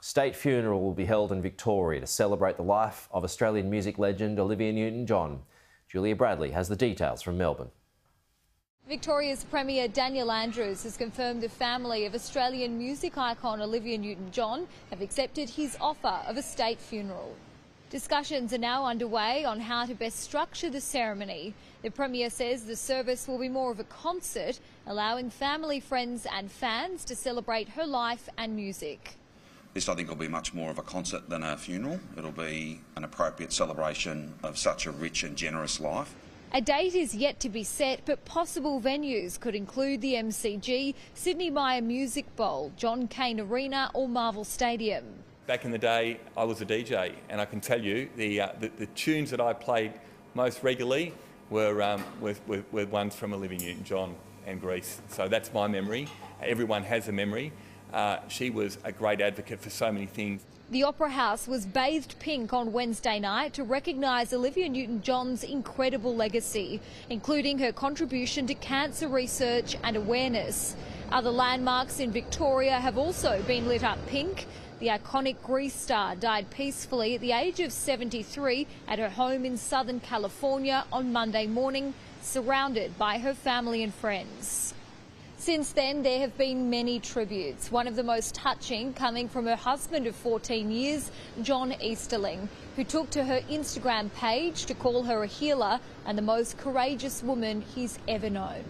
State funeral will be held in Victoria to celebrate the life of Australian music legend Olivia Newton John. Julia Bradley has the details from Melbourne. Victoria's Premier Daniel Andrews has confirmed the family of Australian music icon Olivia Newton John have accepted his offer of a state funeral. Discussions are now underway on how to best structure the ceremony. The Premier says the service will be more of a concert, allowing family, friends and fans to celebrate her life and music. This, I think, will be much more of a concert than a funeral. It'll be an appropriate celebration of such a rich and generous life. A date is yet to be set, but possible venues could include the MCG, Sydney Myer Music Bowl, John Cain Arena, or Marvel Stadium. Back in the day, I was a DJ, and I can tell you the, uh, the, the, tunes that I played most regularly were, um, were, were, were ones from Olivia Newton-John and Grease. So that's my memory. Everyone has a memory. Uh, she was a great advocate for so many things. The Opera House was bathed pink on Wednesday night to recognise Olivia Newton-John's incredible legacy, including her contribution to cancer research and awareness. Other landmarks in Victoria have also been lit up pink. The iconic Grease star died peacefully at the age of 73 at her home in Southern California on Monday morning, surrounded by her family and friends. Since then, there have been many tributes, one of the most touching coming from her husband of 14 years, John Easterling, who took to her Instagram page to call her a healer and the most courageous woman he's ever known.